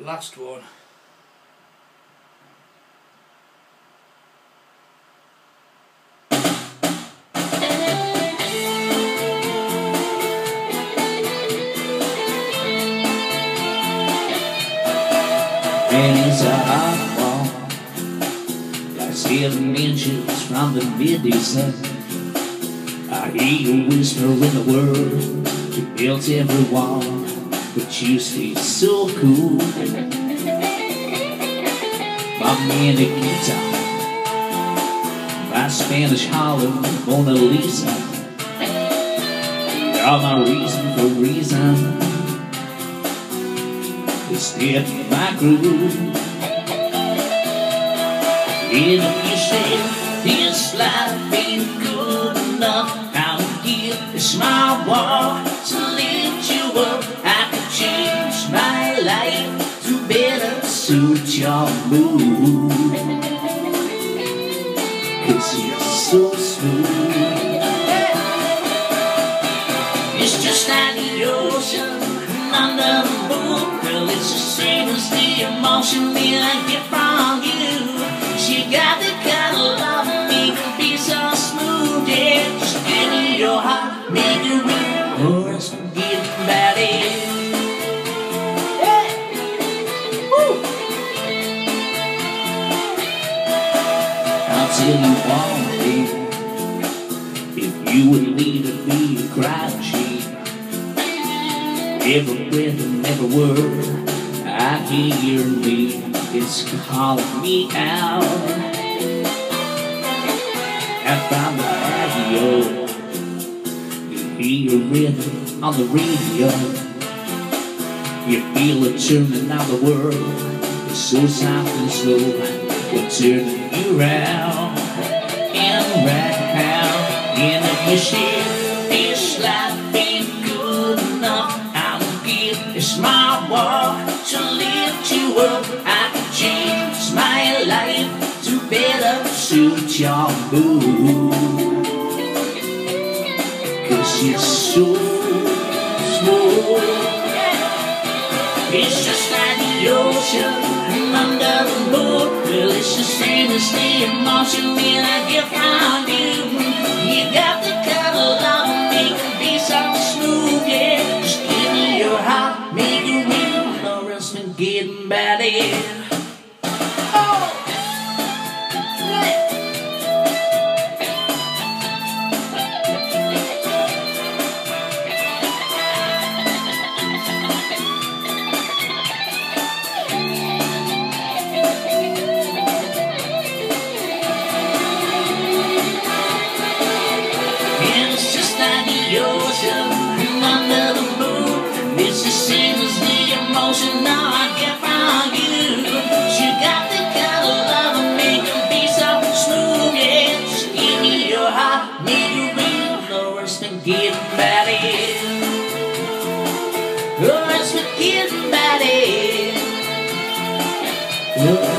Last one. And it's a hot wall Like seven inches from the mid-descent I hear you whisper in the world You built every wall But you stay so cool My mannequin My Spanish Harlem Mona Lisa You're my reason for reason to step my groove. And if you say this life ain't good enough, I'm here. It's my war better suit your mood. Cause you're so smooth. It's just like the ocean under the moon. Girl, it's the same as the emotion that I get from you. I'll you one thing. If you would leave to be a crying sheep. Every breath and every word I hear me is calling me out. Out from the patio, you hear rhythm on the radio. You feel it turning on the world. It's so soft and slow, we're turning you round and round. If you share this life ain't good enough, I'm give it's my war to lift you up. I can change my life to better suit your mood. Cause you're so smooth. It's just like the ocean under the it's the same as the emotion that I get from you. No